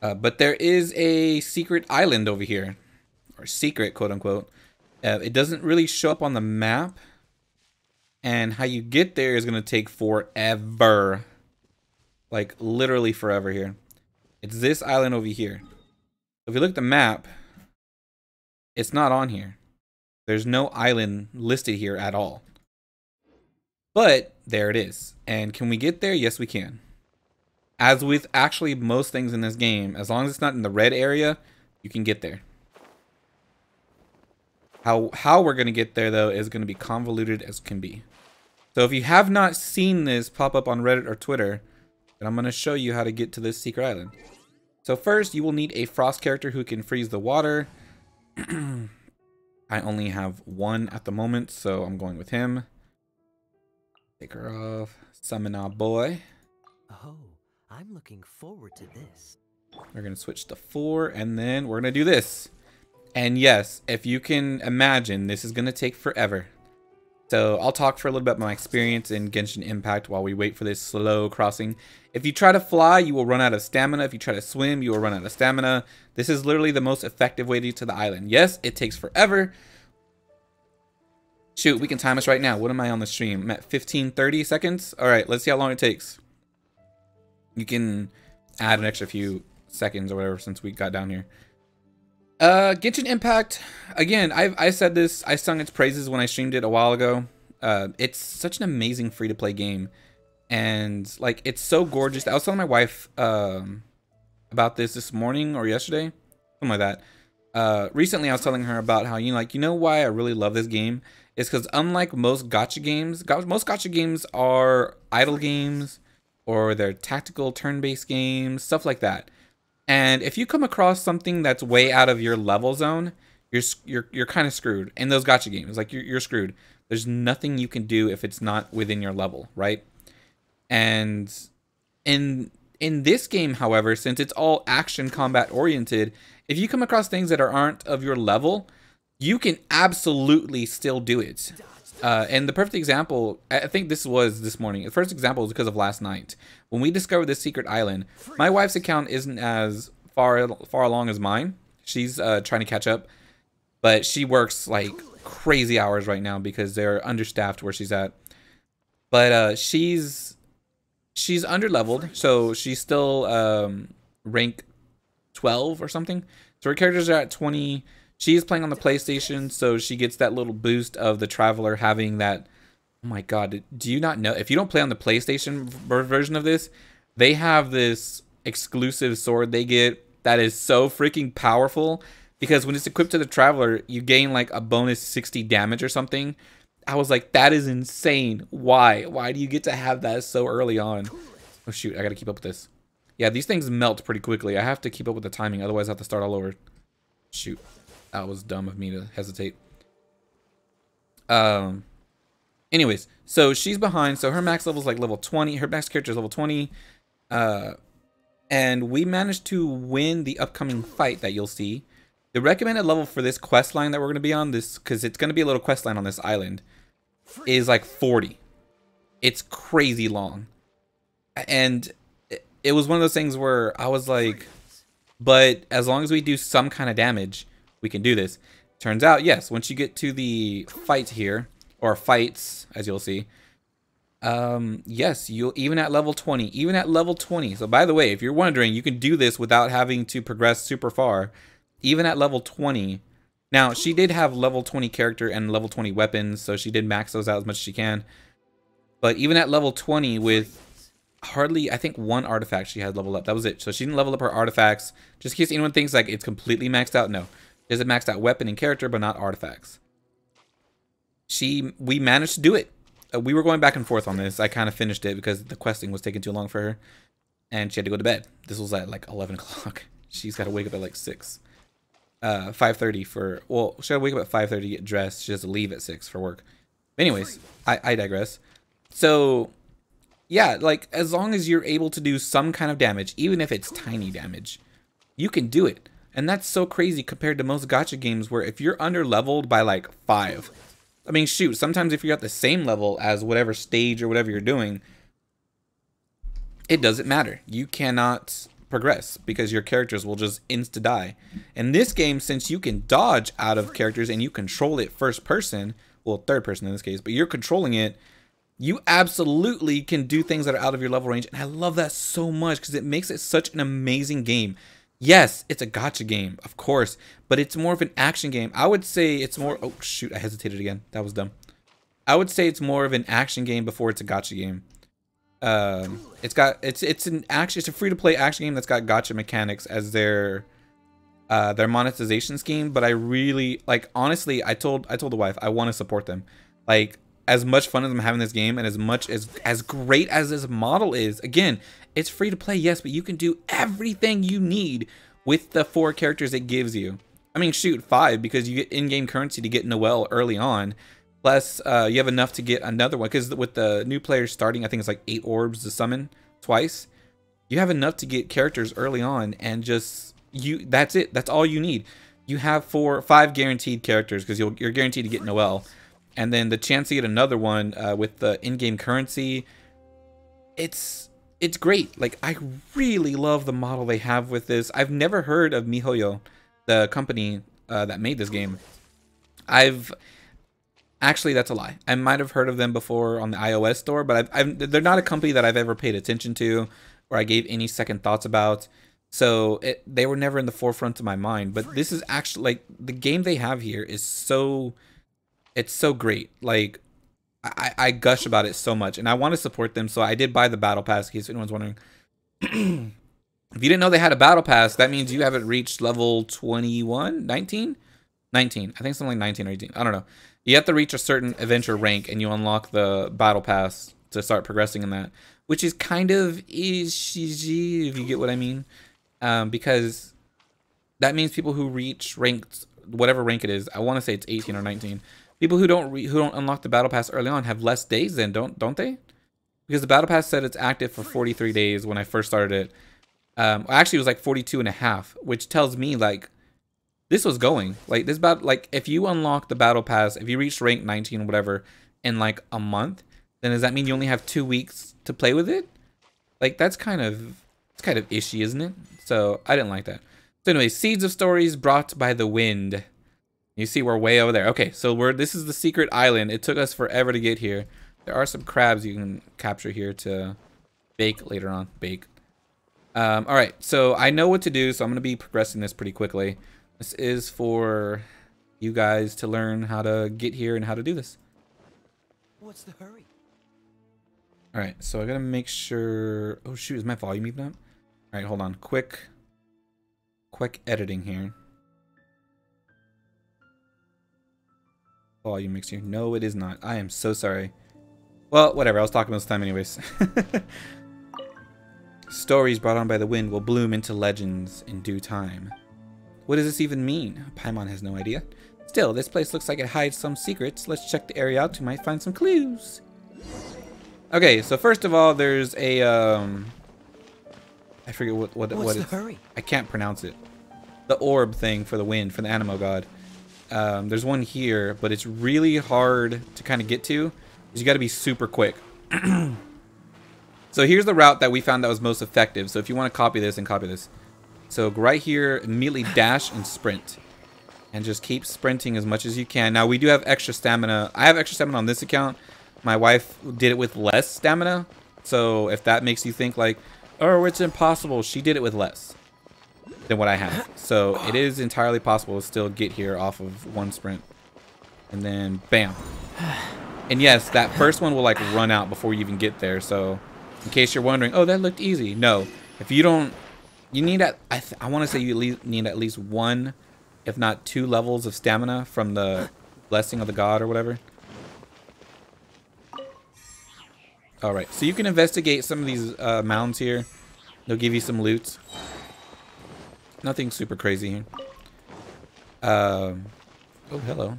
Uh, but there is a secret island over here, or secret, quote unquote. Uh, it doesn't really show up on the map, and how you get there is going to take forever. Like, literally forever here. It's this island over here. If you look at the map, it's not on here. There's no island listed here at all. But there it is. And can we get there? Yes, we can. As with actually most things in this game, as long as it's not in the red area, you can get there. How, how we're going to get there, though, is going to be convoluted as can be. So if you have not seen this pop up on Reddit or Twitter, then I'm going to show you how to get to this secret island. So first, you will need a frost character who can freeze the water. I only have one at the moment, so I'm going with him. Take her off. Summon our boy. Oh, I'm looking forward to this. We're going to switch to four, and then we're going to do this. And yes, if you can imagine, this is going to take forever. So I'll talk for a little bit about my experience in Genshin Impact while we wait for this slow crossing. If you try to fly, you will run out of stamina. If you try to swim, you will run out of stamina. This is literally the most effective way to get to the island. Yes, it takes forever. Shoot, we can time us right now. What am I on the stream? I'm at 15, 30 seconds. All right, let's see how long it takes. You can add an extra few seconds or whatever since we got down here. Uh, Genshin Impact, again, I've, I said this, I sung its praises when I streamed it a while ago. Uh, it's such an amazing free-to-play game. And, like, it's so gorgeous. I was telling my wife um, about this this morning or yesterday. Something like that. Uh, recently, I was telling her about how, you know, like, you know why I really love this game? Is because unlike most gacha games, most gacha games are idle games or they're tactical turn-based games, stuff like that and if you come across something that's way out of your level zone, you're you're you're kind of screwed. In those gacha games, like you're you're screwed. There's nothing you can do if it's not within your level, right? And in in this game, however, since it's all action combat oriented, if you come across things that are, aren't of your level, you can absolutely still do it. Uh, and the perfect example, I think this was this morning. The first example was because of last night. When we discovered this secret island, my wife's account isn't as far far along as mine. She's uh, trying to catch up, but she works like crazy hours right now because they're understaffed where she's at. But uh, she's she's underleveled, so she's still um, rank 12 or something. So her characters are at 20 She's playing on the PlayStation, so she gets that little boost of the Traveler having that. Oh my god, do you not know? If you don't play on the PlayStation version of this, they have this exclusive sword they get that is so freaking powerful because when it's equipped to the Traveler, you gain like a bonus 60 damage or something. I was like, that is insane. Why? Why do you get to have that so early on? Oh shoot, I gotta keep up with this. Yeah, these things melt pretty quickly. I have to keep up with the timing, otherwise I have to start all over. Shoot. That was dumb of me to hesitate. Um. Anyways, so she's behind. So her max level is like level 20. Her max character is level 20. Uh, and we managed to win the upcoming fight that you'll see. The recommended level for this quest line that we're going to be on, this because it's going to be a little quest line on this island, is like 40. It's crazy long. And it was one of those things where I was like, but as long as we do some kind of damage, we can do this. Turns out, yes, once you get to the fight here, or fights, as you'll see, um, yes, you'll even at level 20, even at level 20. So by the way, if you're wondering, you can do this without having to progress super far. Even at level 20. Now, she did have level 20 character and level 20 weapons, so she did max those out as much as she can. But even at level 20 with hardly, I think one artifact she had leveled up. That was it. So she didn't level up her artifacts. Just in case anyone thinks like it's completely maxed out. No. Is it maxed out weapon and character, but not artifacts. She, we managed to do it. Uh, we were going back and forth on this. I kind of finished it because the questing was taking too long for her. And she had to go to bed. This was at like 11 o'clock. She's got to wake up at like 6. Uh, 5.30 for, well, she had to wake up at 5.30 to get dressed. She has to leave at 6 for work. Anyways, I, I digress. So, yeah, like, as long as you're able to do some kind of damage, even if it's tiny damage, you can do it. And that's so crazy compared to most gacha games where if you're under leveled by like five, I mean, shoot, sometimes if you're at the same level as whatever stage or whatever you're doing, it doesn't matter. You cannot progress because your characters will just insta die. In this game, since you can dodge out of characters and you control it first person, well, third person in this case, but you're controlling it, you absolutely can do things that are out of your level range. And I love that so much because it makes it such an amazing game. Yes, it's a gacha game, of course, but it's more of an action game. I would say it's more. Oh, shoot, I hesitated again. That was dumb. I would say it's more of an action game before it's a gacha game. Um, it's got it's it's an action it's a free to play action game that's got gacha mechanics as their uh their monetization scheme. But I really like honestly, I told I told the wife I want to support them. Like as much fun as I'm having this game and as much as as great as this model is, again, it's free to play, yes, but you can do everything you need with the four characters it gives you. I mean, shoot, five because you get in-game currency to get Noelle early on. Plus, uh, you have enough to get another one because with the new players starting, I think it's like eight orbs to summon twice. You have enough to get characters early on, and just you. That's it. That's all you need. You have four, five guaranteed characters because you're guaranteed to get Noelle, and then the chance to get another one uh, with the in-game currency. It's it's great. Like I really love the model they have with this. I've never heard of MiHoYo, the company uh, that made this game. I've Actually, that's a lie. I might have heard of them before on the iOS store, but I've, I've, they're not a company that I've ever paid attention to or I gave any second thoughts about. So it, they were never in the forefront of my mind. But this is actually like the game they have here is so, it's so great. Like I, I gush about it so much, and I want to support them. So I did buy the battle pass. In case anyone's wondering. if you didn't know they had a battle pass, that means you haven't reached level 21, 19, 19. I think something like 19 or 18. I don't know. You have to reach a certain adventure rank and you unlock the battle pass to start progressing in that, which is kind of ishiji, if you get what I mean. Um, because that means people who reach ranked whatever rank it is, I want to say it's 18 or 19. People who don't who don't unlock the battle pass early on have less days then, don't don't they? Because the battle pass said it's active for 43 days when I first started it. Um, actually, it was like 42 and a half, which tells me like this was going. Like this about like if you unlock the battle pass if you reach rank 19 whatever in like a month then does that mean you only have two weeks to play with it? Like that's kind of it's kind of ishy isn't it? So i didn't like that. So anyway seeds of stories brought by the wind you see we're way over there okay so we're this is the secret island it took us forever to get here there are some crabs you can capture here to bake later on bake um, all right so i know what to do so i'm going to be progressing this pretty quickly this is for you guys to learn how to get here and how to do this. What's the hurry? All right, so I gotta make sure. Oh shoot, is my volume even up? All right, hold on. Quick, quick editing here. Volume mixer. No, it is not. I am so sorry. Well, whatever. I was talking about this time anyways. Stories brought on by the wind will bloom into legends in due time. What does this even mean? Paimon has no idea. Still, this place looks like it hides some secrets. Let's check the area out. We might find some clues. Okay, so first of all, there's a um, I forget what what What's what the hurry? I can't pronounce it. The orb thing for the wind for the Anemo god. Um, there's one here, but it's really hard to kind of get to. You got to be super quick. so here's the route that we found that was most effective. So if you want to copy this and copy this, so right here, immediately dash and sprint. And just keep sprinting as much as you can. Now, we do have extra stamina. I have extra stamina on this account. My wife did it with less stamina. So if that makes you think like, oh, it's impossible. She did it with less than what I have. So it is entirely possible to still get here off of one sprint. And then, bam. And yes, that first one will like run out before you even get there. So in case you're wondering, oh, that looked easy. No. If you don't you need at I, I want to say you at least need at least one, if not two levels of stamina from the blessing of the god or whatever. All right, so you can investigate some of these uh, mounds here. They'll give you some loot. Nothing super crazy here. Um, oh, hello.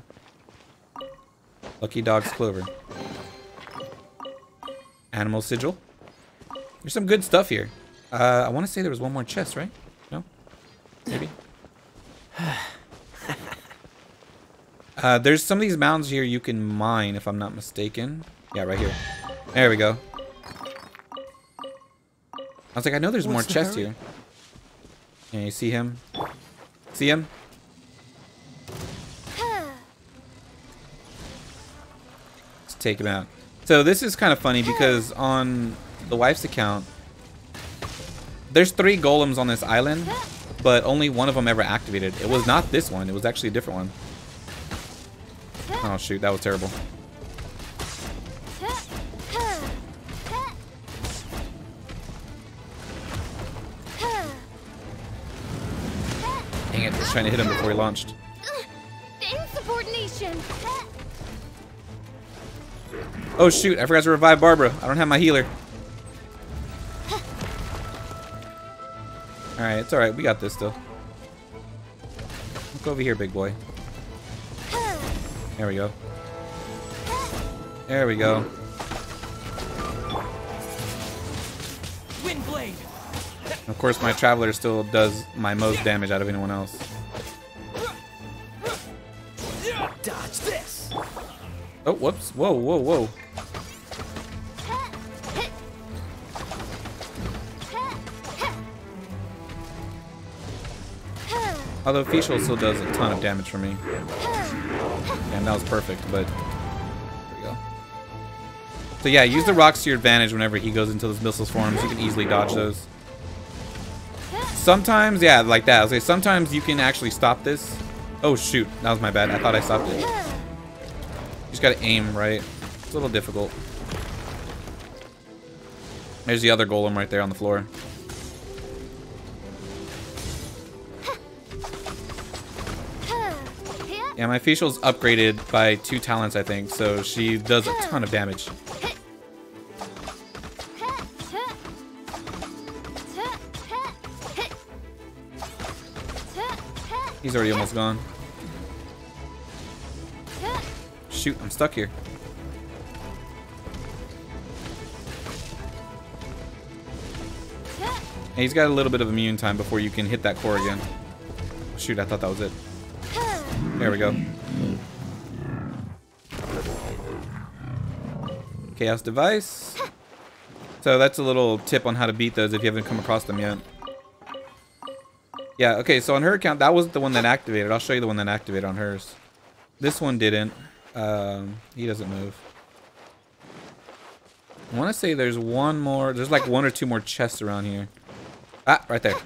Lucky Dog's Clover. Anemo Sigil. There's some good stuff here. Uh, I want to say there was one more chest, right? No? Maybe? uh, there's some of these mounds here you can mine, if I'm not mistaken. Yeah, right here. There we go. I was like, I know there's more the chests hurry? here. And you see him? See him? Let's take him out. So this is kind of funny because on the wife's account, there's three golems on this island, but only one of them ever activated. It was not this one. It was actually a different one. Oh shoot, that was terrible. Dang it, I was trying to hit him before he launched. Insubordination. Oh shoot, I forgot to revive Barbara. I don't have my healer. Alright, it's alright. We got this still. Look over here, big boy. There we go. There we go. Course, my Traveler still does my most damage out of anyone else. Dodge this. Oh, whoops. Whoa, whoa, whoa. Although Fischl still does a ton of damage for me. And that was perfect, but there we go. So yeah, use the rocks to your advantage whenever he goes into those missiles forms. You can easily dodge those. Sometimes, yeah, like that. I was say sometimes you can actually stop this. Oh shoot, that was my bad. I thought I stopped it. You just gotta aim right. It's a little difficult. There's the other golem right there on the floor. Yeah, my Fischl's upgraded by two talents, I think, so she does a ton of damage. He's already almost gone. Shoot, I'm stuck here. And he's got a little bit of immune time before you can hit that core again. Shoot, I thought that was it. There we go. Chaos device. So that's a little tip on how to beat those if you haven't come across them yet. Yeah, okay, so on her account, that wasn't the one that activated. I'll show you the one that activated on hers. This one didn't. Um, he doesn't move. I want to say there's one more. There's like one or two more chests around here. Ah, right there.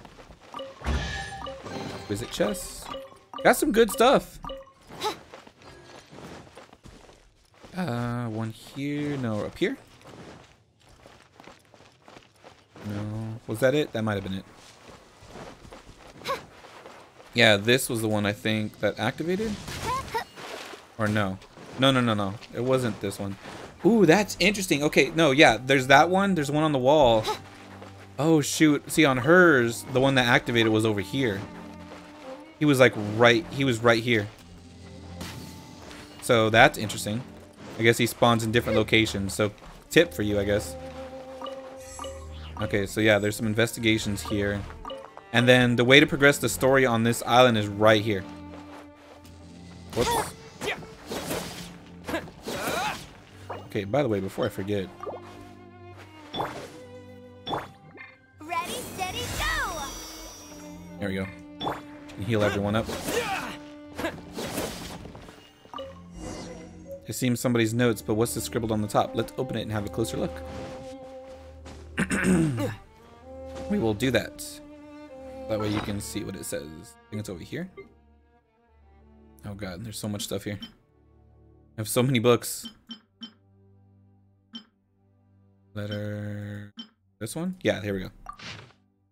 Visit chests. Got some good stuff. Uh, one here. No, up here? No. Was that it? That might have been it. Yeah, this was the one I think that activated? Or no? No, no, no, no. It wasn't this one. Ooh, that's interesting. Okay, no, yeah, there's that one. There's one on the wall. Oh, shoot. See, on hers, the one that activated was over here. He was like right, he was right here. So that's interesting. I guess he spawns in different locations. So tip for you, I guess. Okay, so yeah, there's some investigations here. And then the way to progress the story on this island is right here. Whoops. Okay, by the way, before I forget. Ready, steady, go! There we go. Heal everyone up. It seems somebody's notes, but what's this scribbled on the top? Let's open it and have a closer look. we will do that. That way you can see what it says. I think it's over here. Oh god, there's so much stuff here. I have so many books. Letter... This one? Yeah, here we go.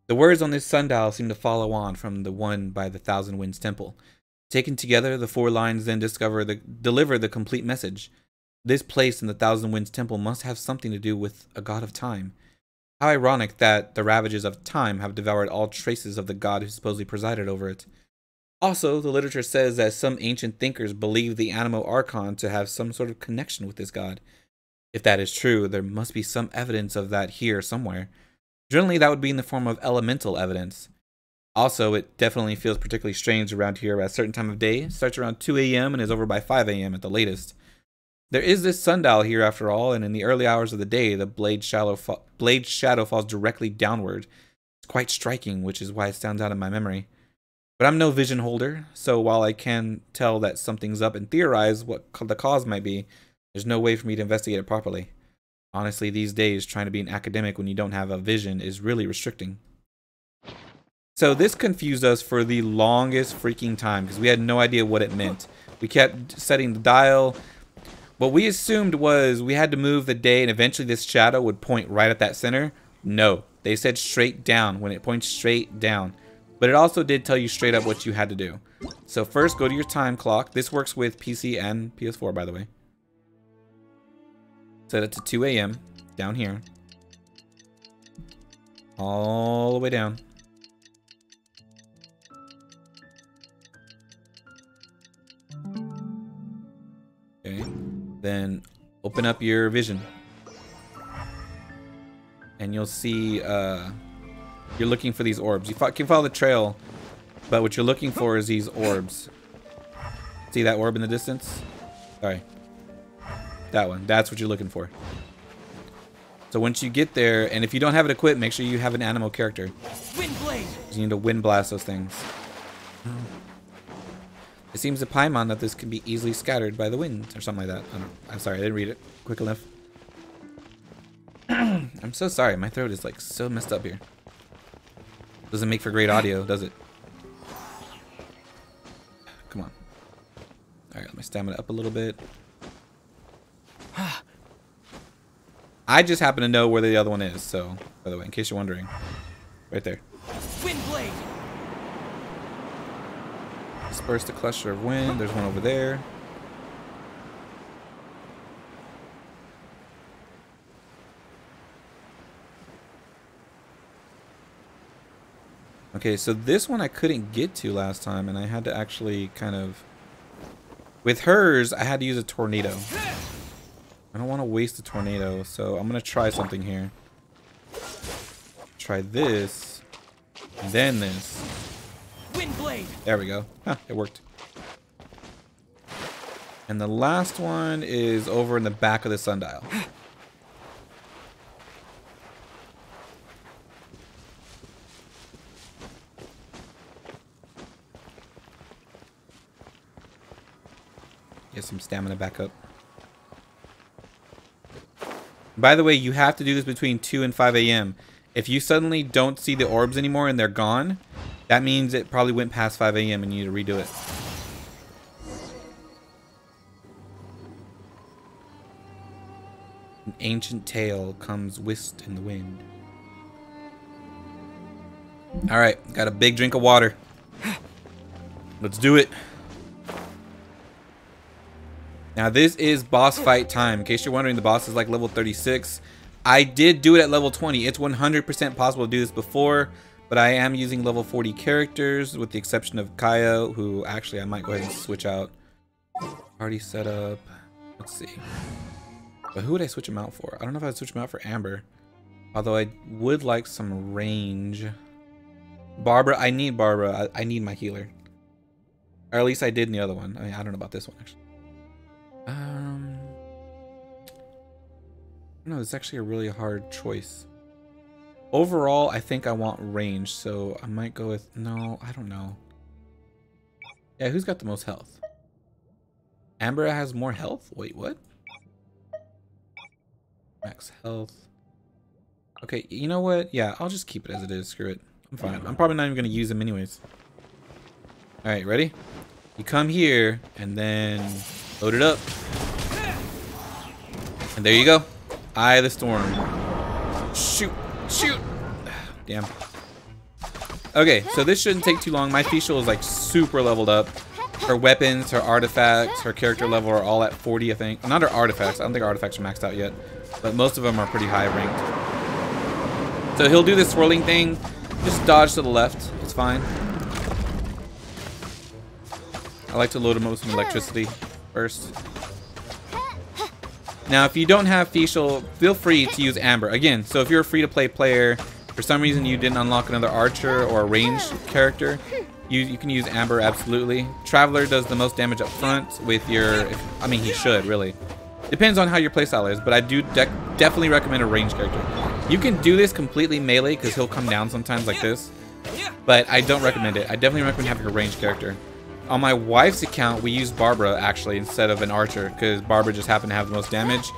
The words on this sundial seem to follow on from the one by the Thousand Winds Temple. Taken together, the four lines then discover the deliver the complete message. This place in the Thousand Winds Temple must have something to do with a god of time. How ironic that the ravages of time have devoured all traces of the god who supposedly presided over it. Also, the literature says that some ancient thinkers believe the Anemo Archon to have some sort of connection with this god. If that is true, there must be some evidence of that here somewhere. Generally, that would be in the form of elemental evidence. Also, it definitely feels particularly strange around here at a certain time of day. Starts around 2 a.m. and is over by 5 a.m. at the latest. There is this sundial here after all, and in the early hours of the day, the blade shadow, fa- blade shadow falls directly downward. It's quite striking, which is why it stands out in my memory. But I'm no vision holder, so while I can tell that something's up and theorize what the cause might be, there's no way for me to investigate it properly. Honestly, these days, trying to be an academic when you don't have a vision is really restricting. So this confused us for the longest freaking time because we had no idea what it meant. We kept setting the dial. What we assumed was we had to move the day and eventually this shadow would point right at that center. No, they said straight down when it points straight down. But it also did tell you straight up what you had to do. So first go to your time clock. This works with PC and PS4 by the way. Set it to 2 a.m. down here. All the way down. Okay. Then open up your vision. And you'll see uh, you're looking for these orbs. You can follow the trail, but what you're looking for is these orbs. See that orb in the distance? Sorry. That one. That's what you're looking for. So once you get there, and if you don't have it equipped, make sure you have an Anemo character. Wind blade. You need to wind blast those things. It seems to Paimon that this can be easily scattered by the wind, or something like that. I I'm sorry, I didn't read it quick enough. I'm so sorry, my throat is like so messed up here. Doesn't make for great audio, does it? Come on. Alright, let my stamina up a little bit. I just happen to know where the other one is, so, by the way, in case you're wondering. Right there. Wind blade. Disperse the cluster of wind. There's one over there. Okay, so this one I couldn't get to last time, and I had to actually kind of... With hers, I had to use a tornado. I don't want to waste a tornado, so I'm going to try something here. Try this, then this. Blade. There we go. Huh, it worked. And the last one is over in the back of the sundial. Get some stamina back up. By the way, you have to do this between 2 and 5 a.m. If you suddenly don't see the orbs anymore and they're gone, that means it probably went past 5 a.m. and you need to redo it. An ancient tale comes whist in the wind. Alright, got a big drink of water. Let's do it. Now this is boss fight time. In case you're wondering, the boss is like level 36. I did do it at level 20. It's 100% possible to do this before, but I am using level 40 characters with the exception of Kaeya, who actually I might go ahead and switch out. Party setup. Let's see. But who would I switch him out for? I don't know if I'd switch him out for Amber. Although I would like some range. Barbara, I need Barbara. I, I need my healer. Or at least I did in the other one. I mean, I don't know about this one actually. Um, no, it's actually a really hard choice. Overall, I think I want range, so I might go with no. I don't know. Yeah, who's got the most health? Amber has more health. Wait, what? Max health. Okay, you know what? Yeah, I'll just keep it as it is. Screw it. I'm fine. I'm probably not even gonna use them anyways. All right, ready? You come here and then load it up. And there you go. Eye of the storm. Shoot. Damn. Okay, so this shouldn't take too long. My Fischl is like super leveled up. Her weapons, her artifacts, her character level are all at 40, I think. Not her artifacts. I don't think artifacts are maxed out yet. But most of them are pretty high ranked. So he'll do this swirling thing. Just dodge to the left. It's fine. I like to load him up with some electricity first. Now, if you don't have Fischl, feel free to use Amber. Again, so if you're a free-to-play player, for some reason you didn't unlock another archer or a ranged character, you, you can use Amber absolutely. Traveler does the most damage up front with your... If, I mean, he should, really. Depends on how your playstyle is, but I do de definitely recommend a ranged character. You can do this completely melee because he'll come down sometimes like this. But I don't recommend it. I definitely recommend having a ranged character. On my wife's account, we used Barbara actually instead of an archer because Barbara just happened to have the most damage.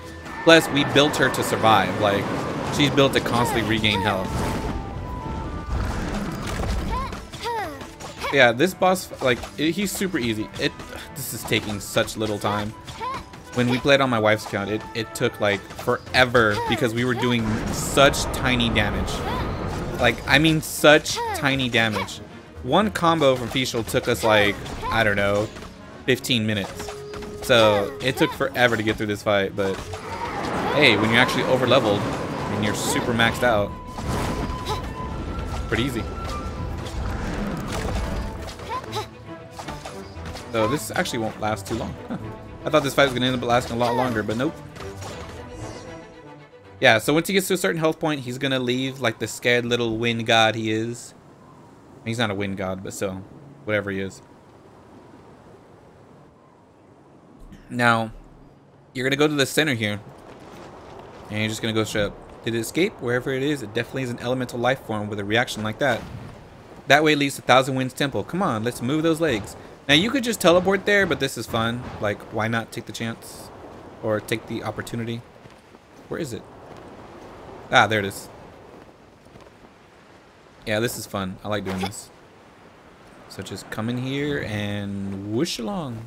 Plus, we built her to survive. Like, she's built to constantly regain health. Yeah, this boss, like, it, he's super easy. It, this is taking such little time. When we played on my wife's account, it, it took like forever because we were doing such tiny damage. Like, I mean such tiny damage. One combo from Fischl took us like, I don't know, 15 minutes. So it took forever to get through this fight, but hey, when you're actually over leveled and you're super maxed out, pretty easy. So this actually won't last too long. Huh. I thought this fight was going to end up lasting a lot longer, but nope. Yeah, so once he gets to a certain health point, he's going to leave like the scared little wind god he is. He's not a wind god, but still, whatever he is. Now, you're going to go to the center here. And you're just going to go straight up. Did it escape? Wherever it is, it definitely is an elemental life form with a reaction like that. That way leads to Thousand Winds Temple. Come on, let's move those legs. Now you could just teleport there, but this is fun. Like, why not take the chance? Or take the opportunity? Where is it? Ah, there it is. Yeah, this is fun. I like doing this. So just come in here and whoosh along.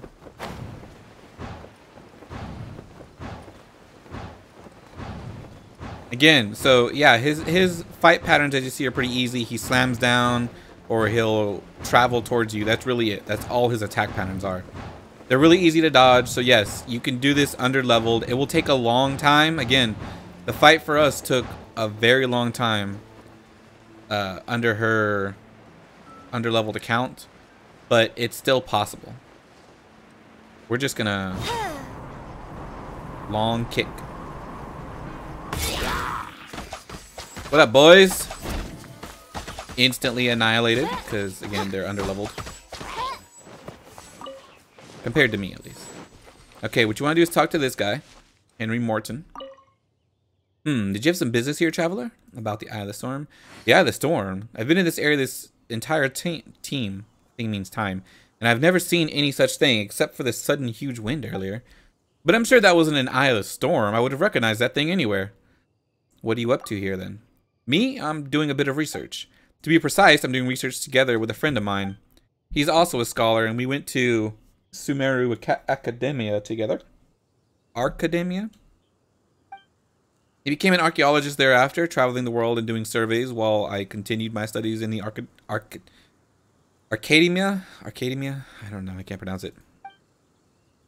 Again, so yeah, his his fight patterns as you see are pretty easy. He slams down, or he'll travel towards you. That's really it. That's all his attack patterns are. They're really easy to dodge, so yes, you can do this under leveled. It will take a long time. Again, the fight for us took a very long time uh, under her under leveled account, but it's still possible. We're just gonna long kick. What up, boys? instantly annihilated because again they're underleveled. Compared to me at least. Okay what you want to do is talk to this guy henry morton. Hmm did you have some business here traveler? About the eye of the storm? The eye of the storm. I've been in this area this entire te team. Thing means time. And i've never seen any such thing except for this sudden huge wind earlier. But i'm sure that wasn't an eye of the storm. I would have recognized that thing anywhere. What are you up to here then me i'm doing a bit of research to be precise, I'm doing research together with a friend of mine. He's also a scholar, and we went to Sumeru Academia together. Arcademia? He became an archaeologist thereafter, traveling the world and doing surveys while I continued my studies in the Arc Arc Arcademia? Arcademia? I don't know, I can't pronounce it.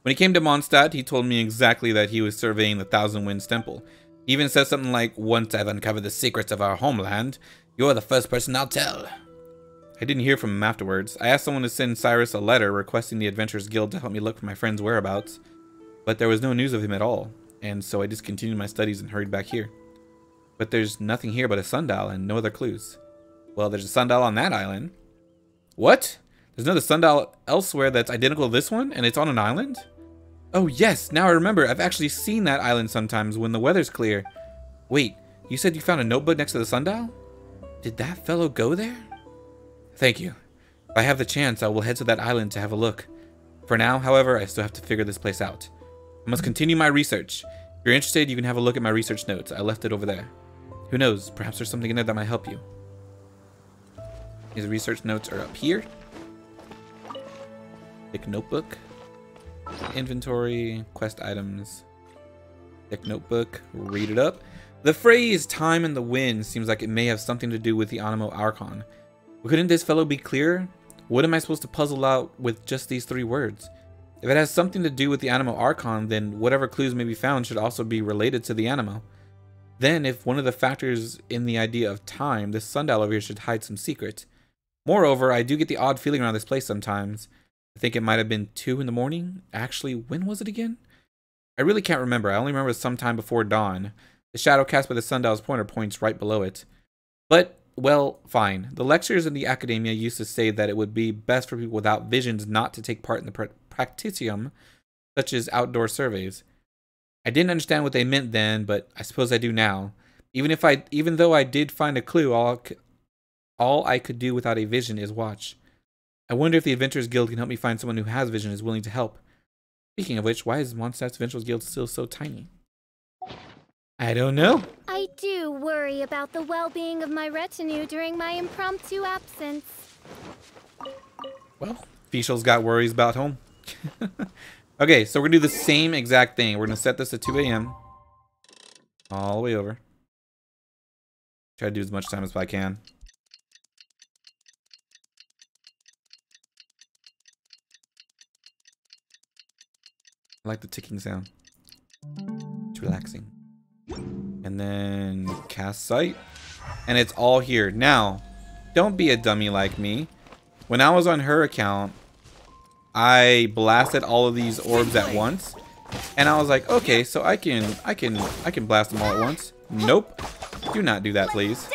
When he came to Mondstadt, he told me exactly that he was surveying the Thousand Winds Temple. Even says something like, Once I've uncovered the secrets of our homeland, you're the first person I'll tell. I didn't hear from him afterwards. I asked someone to send Cyrus a letter requesting the Adventurers Guild to help me look for my friend's whereabouts, but there was no news of him at all, and so I discontinued my studies and hurried back here. But there's nothing here but a sundial and no other clues. Well, there's a sundial on that island. What? There's another sundial elsewhere that's identical to this one, and it's on an island? Oh yes, now I remember. I've actually seen that island sometimes when the weather's clear. Wait, you said you found a notebook next to the sundial? Did that fellow go there? Thank you. If I have the chance, I will head to that island to have a look. For now, however, I still have to figure this place out. I must continue my research. If you're interested, you can have a look at my research notes. I left it over there. Who knows, perhaps there's something in there that might help you. His research notes are up here. Thick notebook. Inventory, quest items. Thick notebook, read it up. The phrase time in the wind seems like it may have something to do with the Anemo Archon. Couldn't this fellow be clear? What am I supposed to puzzle out with just these three words? If it has something to do with the Anemo Archon, then whatever clues may be found should also be related to the Anemo. Then, if one of the factors in the idea of time, this sundial over here should hide some secret. Moreover, I do get the odd feeling around this place sometimes. I think it might have been 2 in the morning. Actually, when was it again? I really can't remember. I only remember sometime before dawn. The shadow cast by the sundial's pointer points right below it. But, well, fine. The lectures in the academia used to say that it would be best for people without visions not to take part in the pra practitium, such as outdoor surveys. I didn't understand what they meant then, but I suppose I do now. Even if I, even though I did find a clue, all, all I could do without a vision is watch. I wonder if the Adventurers Guild can help me find someone who has vision and is willing to help. Speaking of which, why is Mondstadt's Adventurers Guild still so tiny? I don't know. I do worry about the well-being of my retinue during my impromptu absence. Well, Fischl's got worries about home. okay, so we're gonna do the same exact thing. We're gonna set this to 2 a.m. All the way over. Try to do as much time as I can. I like the ticking sound. It's relaxing. And then cast sight. And it's all here. Now, don't be a dummy like me. When I was on her account, I blasted all of these orbs at once. And I was like, okay, so I can I can I can blast them all at once. Nope. Do not do that, please.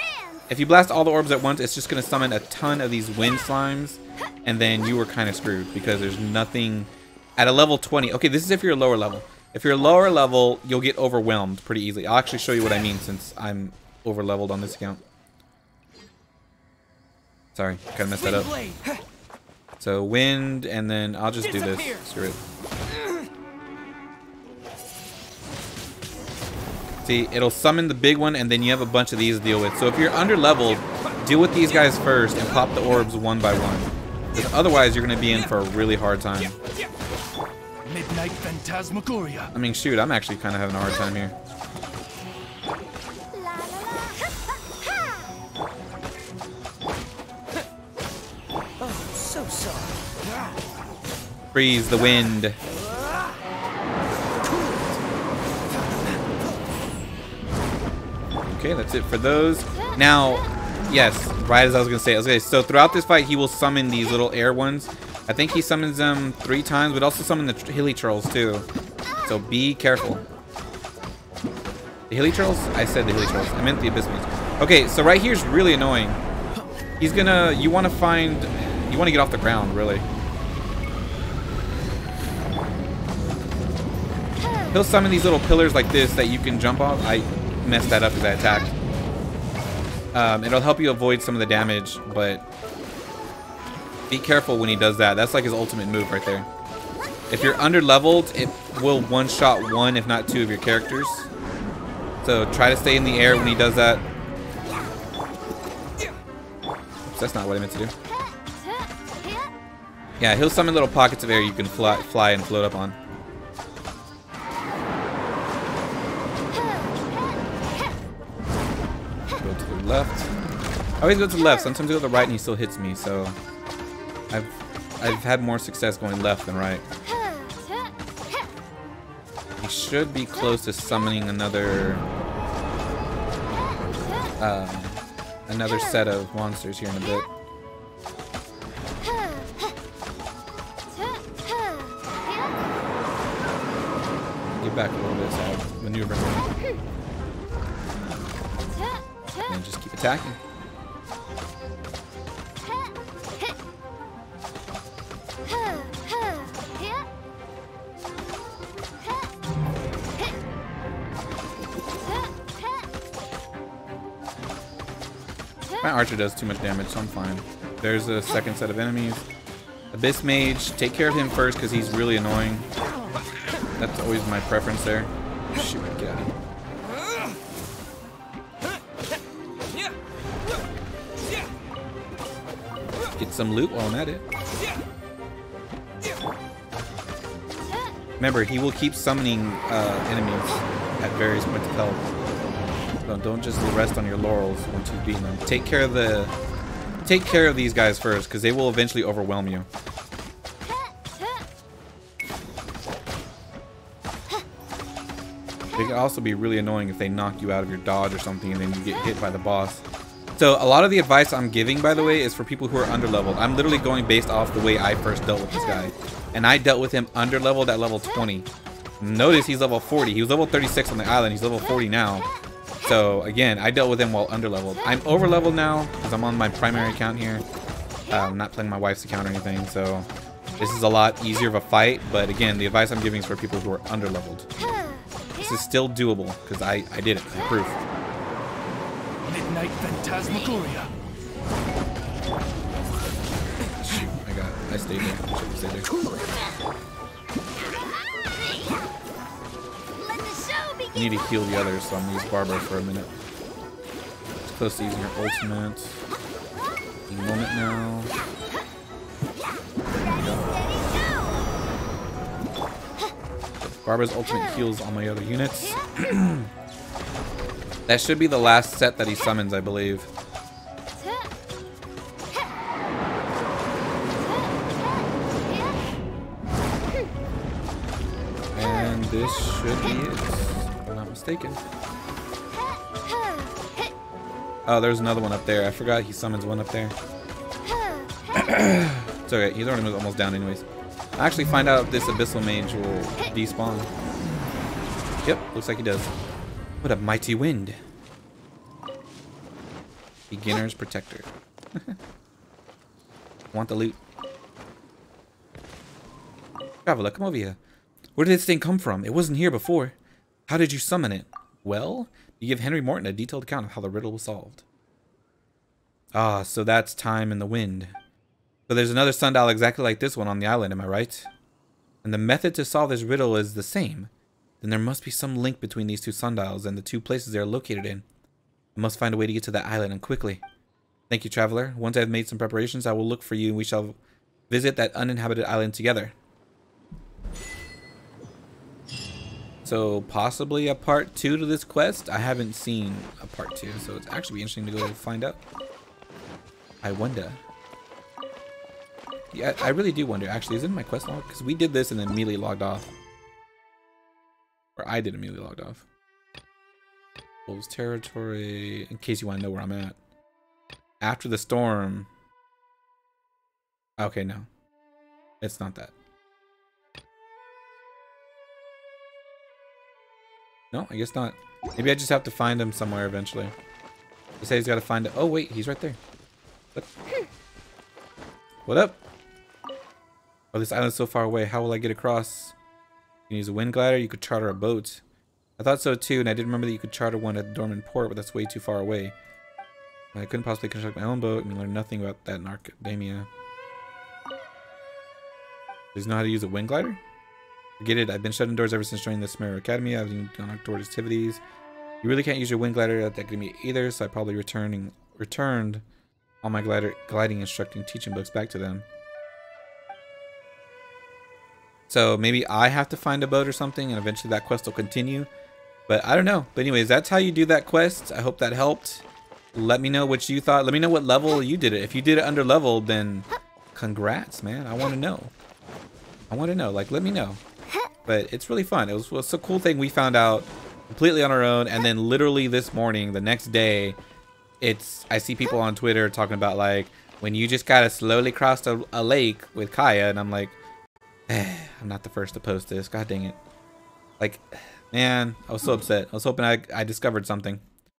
If you blast all the orbs at once, it's just gonna summon a ton of these wind slimes, and then you were kind of screwed because there's nothing at a level 20. Okay, this is if you're a lower level. If you're a lower level, you'll get overwhelmed pretty easily. I'll actually show you what I mean since I'm over leveled on this account. Sorry, kind of messed that up. So wind, and then I'll just do this. Screw it. See, it'll summon the big one, and then you have a bunch of these to deal with. So if you're under leveled, deal with these guys first and pop the orbs one by one. Because otherwise, you're going to be in for a really hard time. Midnight Phantasmagoria. I mean, shoot, I'm actually kind of having a hard time here. La la la. Ha, ha. Oh, so sorry. Freeze the wind. Okay, that's it for those. Now, yes, right as I was gonna say. Okay, so throughout this fight, he will summon these little air ones. I think he summons them three times, but also summon the hilichurls too. So be careful. The hilichurls? I said the hilichurls. I meant the abyss. Okay, so right here is really annoying. He's gonna. You want to find. You want to get off the ground, really. He'll summon these little pillars like this that you can jump off. I messed that up because I attacked. Um, it'll help you avoid some of the damage, but be careful when he does that. That's like his ultimate move right there. If you're under leveled, it will one shot one, if not two, of your characters. So try to stay in the air when he does that. Oops, that's not what I meant to do. Yeah, he'll summon little pockets of air you can fly, fly and float up on. Go to the left. I always go to the left. Sometimes I go to the right and he still hits me. So I've I've had more success going left than right. He should be close to summoning another um, another set of monsters here in a bit. Get back a little bit so I maneuver. And just keep attacking. My archer does too much damage, so I'm fine. There's a second set of enemies. Abyss Mage, take care of him first because he's really annoying. That's always my preference there. Shoot, get out of here. Get some loot while I'm at it. Remember, he will keep summoning uh, enemies at various points of health. So don't just rest on your laurels once you've beaten them. Take care of the, take care of these guys first, because they will eventually overwhelm you. They can also be really annoying if they knock you out of your dodge or something, and then you get hit by the boss. So a lot of the advice I'm giving, by the way, is for people who are under underleveled. I'm literally going based off the way I first dealt with this guy. And I dealt with him under underleveled at level 20. Notice he's level 40. He was level 36 on the island. He's level 40 now. So again, I dealt with him while underleveled. I'm overleveled now because I'm on my primary account here. Uh, I'm not playing my wife's account or anything. So this is a lot easier of a fight. But again, the advice I'm giving is for people who are underleveled. This is still doable because I, I did it. I proof. Midnight Phantasmagoria. Shoot, I got. I stayed there. I stayed there. I need to heal the others, so I'm gonna use Barbara for a minute. It's close to using her ultimate. Any moment now. Barbara's ultimate heals all my other units. that should be the last set that he summons, I believe. And this should be it, mistaken. Oh, there's another one up there. I forgot he summons one up there. it's okay. He's already almost down anyways. I actually find out if this Abyssal Mage will despawn. Yep, looks like he does. What a mighty wind. Beginner's Protector. Want the loot? Traveler, come over here. Where did this thing come from? It wasn't here before. How did you summon it? Well, you give Henry Morton a detailed account of how the riddle was solved. Ah, so that's time in the wind. So there's another sundial exactly like this one on the island, am I right? And the method to solve this riddle is the same. Then there must be some link between these two sundials and the two places they are located in. I must find a way to get to that island and quickly. Thank you, traveler. Once I have made some preparations, I will look for you and we shall visit that uninhabited island together. So possibly a part two to this quest. I haven't seen a part two, so it's actually interesting to go find out. I wonder. Yeah, I really do wonder. Actually, is it in my quest log? Because we did this and then immediately logged off. Or I did immediately logged off. Wolves territory. In case you want to know where I'm at. After the storm. Okay, no. It's not that. No, I guess not. Maybe I just have to find him somewhere eventually. He say he's got to find it. Oh, wait, he's right there. What? What up? Oh, this island's so far away. How will I get across? You can use a wind glider. You could charter a boat. I thought so too, and I did remember that you could charter one at the Dormant Port, but that's way too far away. I couldn't possibly construct my own boat and learn nothing about that in Arcademia. Does he know how to use a wind glider? Forget it. I've been shut indoors ever since joining the Sumeru Academy. I've been doing outdoor activities. You really can't use your wind glider at the Academy either, so I probably returning returned all my glider gliding instructing teaching books back to them. So maybe I have to find a boat or something, and eventually that quest will continue. But I don't know. But anyways, that's how you do that quest. I hope that helped. Let me know what you thought. Let me know what level you did it. If you did it under level, then congrats, man. I want to know. I want to know. Like, let me know. But it's really fun. It was, was a cool thing we found out completely on our own. And then literally this morning, the next day, it's I see people on Twitter talking about like when you just gotta slowly cross a, a lake with Kaeya, and I'm like, eh, I'm not the first to post this. God dang it! Like, man, I was so upset. I was hoping I I discovered something.